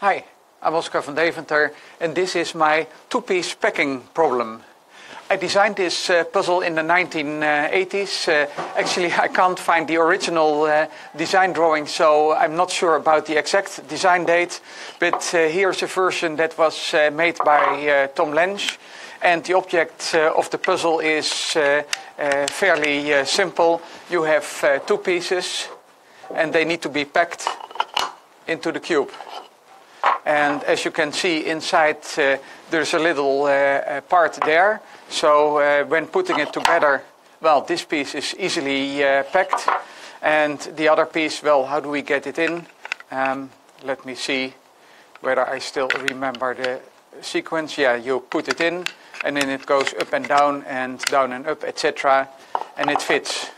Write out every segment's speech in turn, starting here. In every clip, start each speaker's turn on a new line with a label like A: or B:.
A: Hi, I'm Oskar van Deventer, and this is my two-piece packing problem. I designed this uh, puzzle in the 1980s. Uh, actually, I can't find the original uh, design drawing, so I'm not sure about the exact design date. But uh, here's a version that was uh, made by uh, Tom Lensch. And the object of the puzzle is fairly simple. You have two pieces, and they need to be packed into the cube. And as you can see inside, uh, there's a little uh, uh part there. So when putting it together, well, this piece is easily packed. And the other piece, well, how do we get it in? Um, let me see whether I still remember the sequence. Yeah, you put it in, and then it goes up and down, and down and up, etc. And it fits.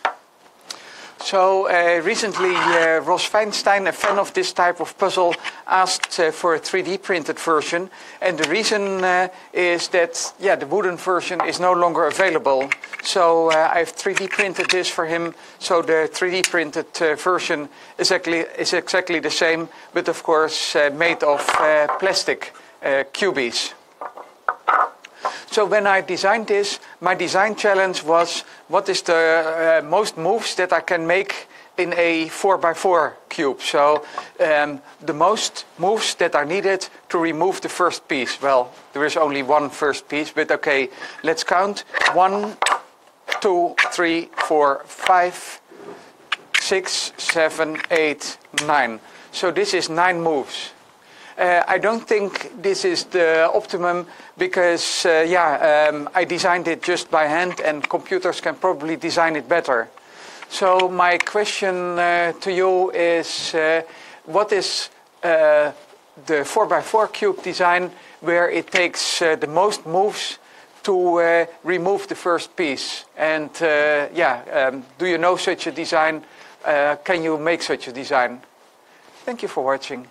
A: So uh, recently, uh, Ross Feinstein, a fan of this type of puzzle, asked uh, for a 3D printed version, and the reason uh, is that yeah, the wooden version is no longer available. So uh, I've 3D printed this for him. So the 3D printed uh, version is exactly is exactly the same, but of course made of plastic cubies. So when I designed this, my design challenge was what is the uh, most moves that I can make in a 4x4 cube. So um, the most moves that are needed to remove the first piece. Well, there is only one first piece, but okay, let's count. One, two, three, four, five, six, seven, eight, nine. So this is nine moves. Uh, I don't think this is the optimum because, uh, yeah, um, I designed it just by hand and computers can probably design it better. So my question uh, to you is, uh, what is uh, the 4x4 cube design where it takes uh, the most moves to remove the first piece? And yeah, um, do you know such a design? can you make such a design? Thank you for watching.